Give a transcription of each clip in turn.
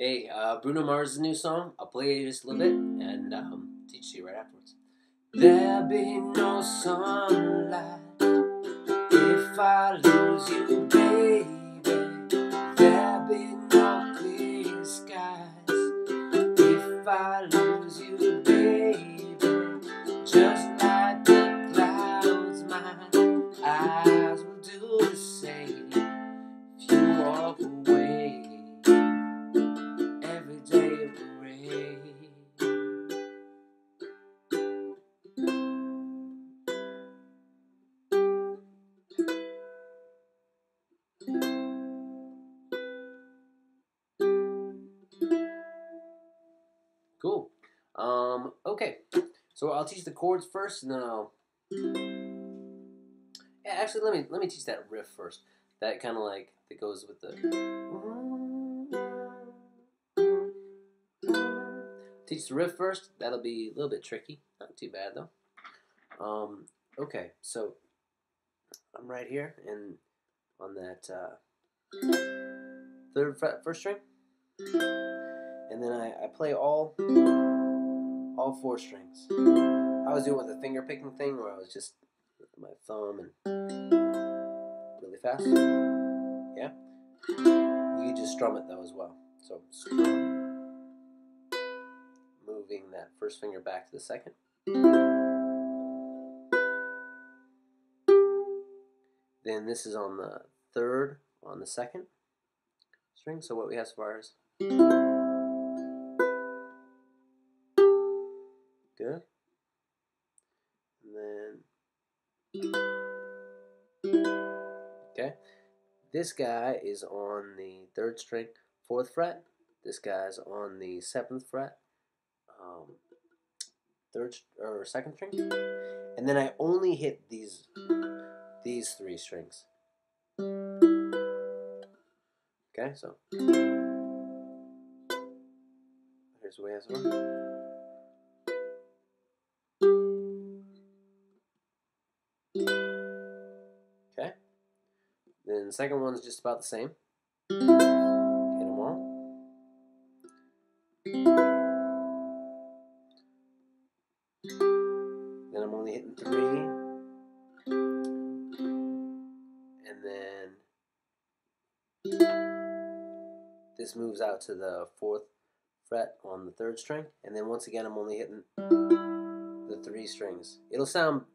Hey, uh, Bruno Mars' new song. I'll play it just a little bit and um, teach you right afterwards. There be no sunlight if I lose you, baby. There be no clear skies if I lose you, baby. Just like the clouds, my eyes Cool. Um, okay. So I'll teach the chords first, and then I'll. Yeah, actually, let me let me teach that riff first. That kind of like that goes with the. Teach the riff first. That'll be a little bit tricky. Not too bad though. Um, okay, so I'm right here, and on that uh, third fret, first string, and then I, I play all all four strings. I was doing with a finger picking thing where I was just my thumb and really fast. Yeah. You could just strum it though as well. So moving that first finger back to the second. Then this is on the third on the second string. So what we have so far is This guy is on the third string, fourth fret. This guy's on the seventh fret, um, third or second string, and then I only hit these these three strings. Okay, so here's the way it's going. Then the second one's just about the same. Hit them all. Then I'm only hitting three. And then this moves out to the fourth fret on the third string. And then once again, I'm only hitting the three strings. It'll sound,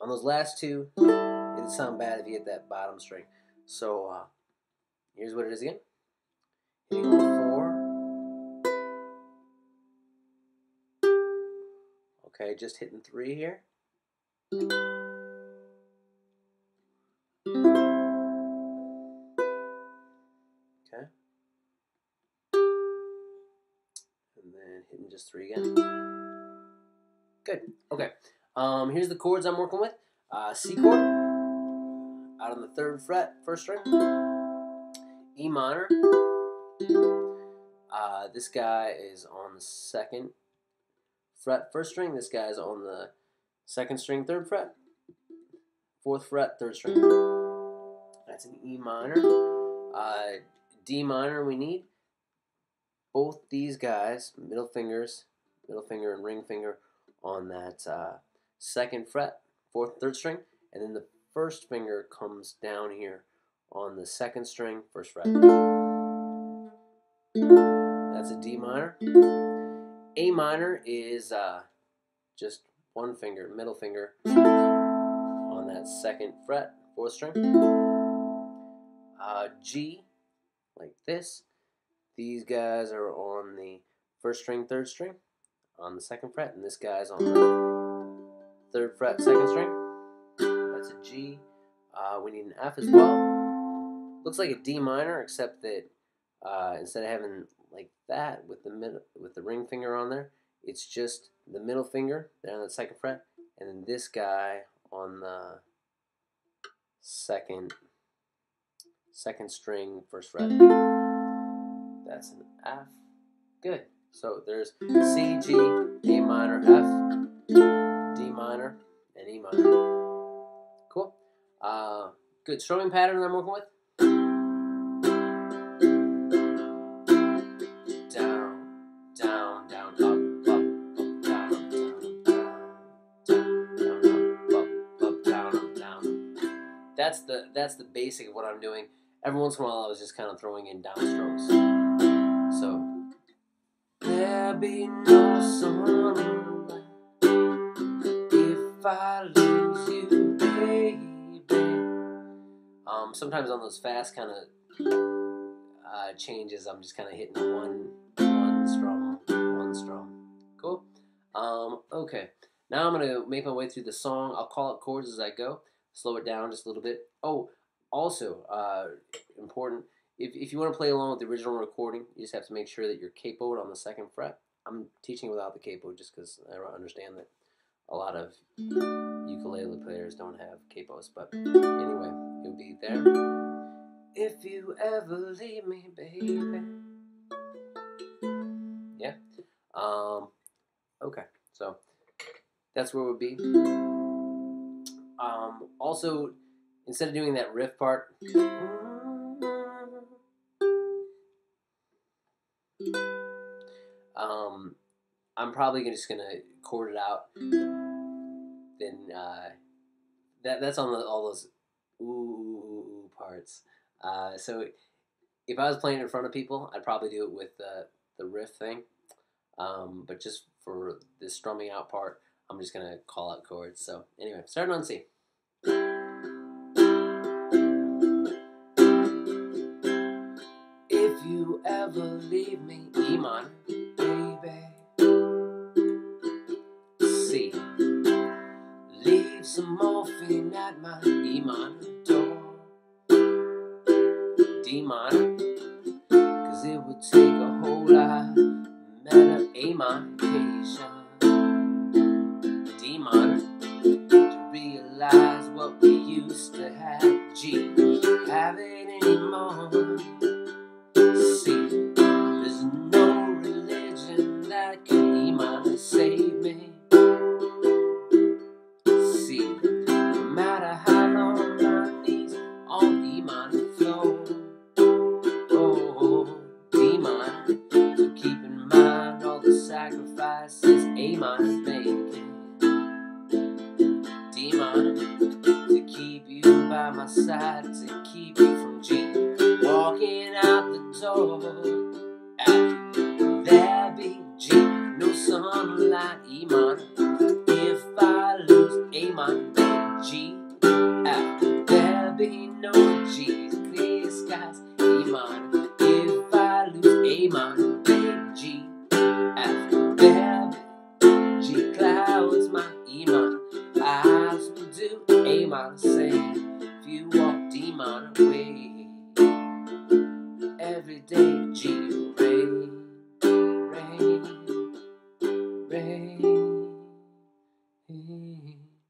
on those last two, it'll sound bad if you hit that bottom string. So uh, here's what it is again. Hitting all four. Okay, just hitting three here. Okay. And then hitting just three again. Good. Okay. Um, here's the chords I'm working with. Uh, C chord out on the third fret, first string. E minor. Uh, this guy is on the second fret, first string. This guy's on the second string, third fret. Fourth fret, third string. That's an E minor. Uh, D minor we need. Both these guys, middle fingers, middle finger and ring finger on that uh, second fret, fourth, third string, and then the first finger comes down here on the second string, first fret. That's a D minor. A minor is uh, just one finger, middle finger on that second fret, fourth string. Uh, G, like this. These guys are on the first string, third string, on the second fret, and this guy's on the third fret, second string. G. Uh, we need an F as well. Looks like a D minor, except that uh, instead of having like that with the mid with the ring finger on there, it's just the middle finger there on the second fret, and then this guy on the second second string, first fret. That's an F. Good. So there's C, G, A minor, F, D minor, and E minor. Uh, good strumming pattern I'm working with. down, down, up, up, up, down, down, down, down, up, up, up, down, down. That's the that's the basic of what I'm doing. Every once in a while, I was just kind of throwing in downstrokes. So there be no sunlight if I lose sometimes on those fast kind of uh, changes, I'm just kind of hitting one, one strum, one strum. Cool. Um, okay. Now I'm gonna make my way through the song. I'll call out chords as I go. Slow it down just a little bit. Oh, also uh, important. If, if you want to play along with the original recording, you just have to make sure that you're capoed on the second fret. I'm teaching without the capo just because I understand that a lot of ukulele players don't have capos. But anyway, it'll be there. If you ever leave me, baby. Yeah. Um. Okay. So that's where we'll be. Um. Also, instead of doing that riff part. Um, I'm probably just gonna chord it out. Then uh, that that's on the, all those ooh, ooh, ooh, parts. Uh, so if I was playing in front of people, I'd probably do it with the the riff thing. Um, but just for this strumming out part, I'm just gonna call out chords. So anyway, starting on C. If you ever leave me, E minor, baby. C. Leave some morphine at my E minor better A modification. D minor, to realize what we used to have. Sacrifices A minor making. D minor, to keep you by my side, to keep you from G. Walking out the door, F, there be G, no sunlight, E minor.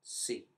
Sí.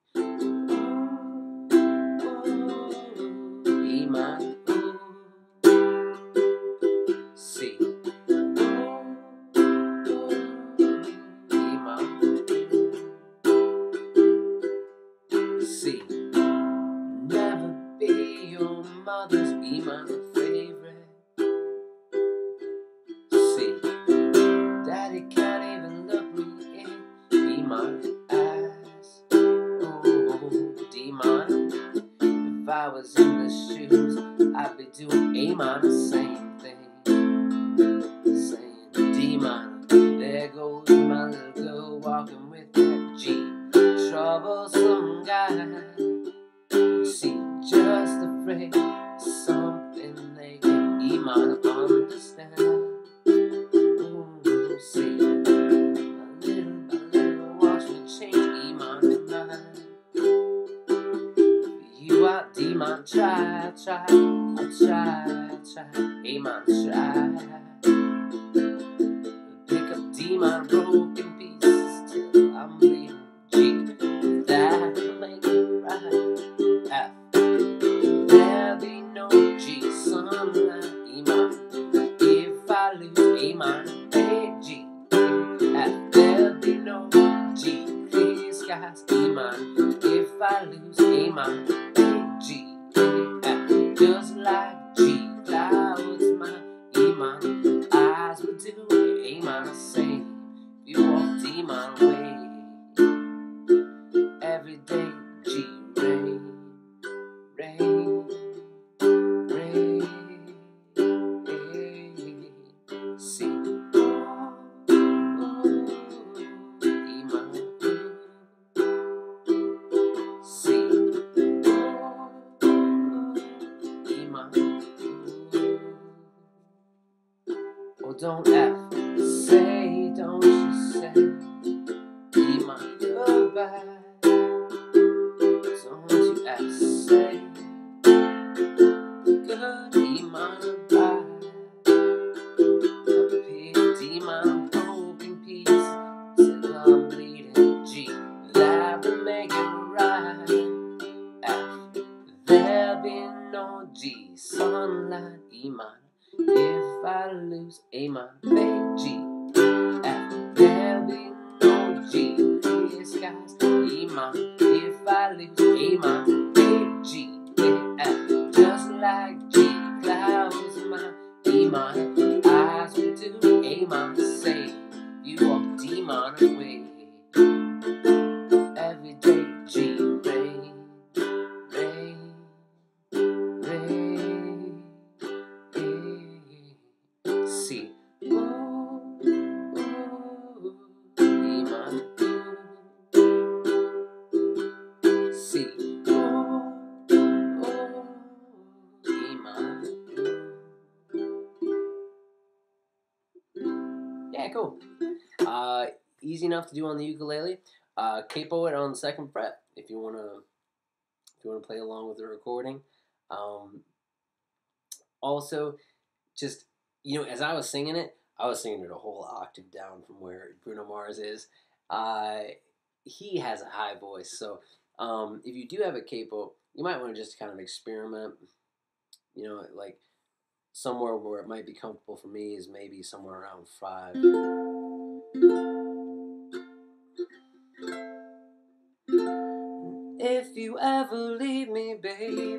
Was in the shoes, I'd be doing A minor, same thing. Saying D minor. There goes my little girl walking with that G. Troublesome guy. See, just afraid of try, try, I'll try, try, A minor, try. Pick up D minor, Just like don't F. Lose A minor, play G. Play F. Just like G. Clouds my E minor. Eyes will do A minor. Say you walk D minor easy enough to do on the ukulele. Uh, capo it on the second fret if you wanna if you wanna play along with the recording. Um, also, just you know, as I was singing it, I was singing it a whole octave down from where Bruno Mars is. Uh, he has a high voice, so um, if you do have a capo, you might want to just kind of experiment. You know, like somewhere where it might be comfortable for me is maybe somewhere around five. You ever leave me, baby,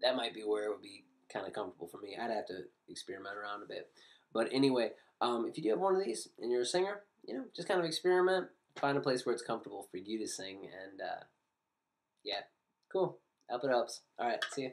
that might be where it would be kind of comfortable for me. I'd have to experiment around a bit. But anyway, um, if you do have one of these and you're a singer, you know, just kind of experiment, find a place where it's comfortable for you to sing, and uh, yeah, cool. Up it ups. All right, see you.